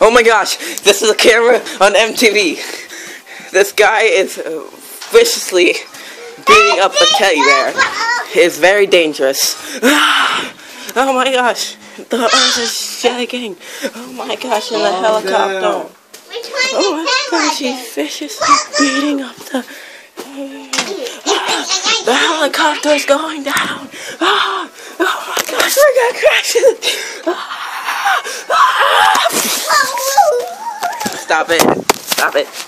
Oh my gosh, this is a camera on MTV. This guy is uh, viciously beating up a teddy bear. It's very dangerous. Oh my gosh, the earth is shaking. Oh my gosh, in the helicopter. Oh my gosh, he's viciously beating up the. The helicopter's going down. Oh, oh my gosh, we're gonna crash Stop it. Stop it.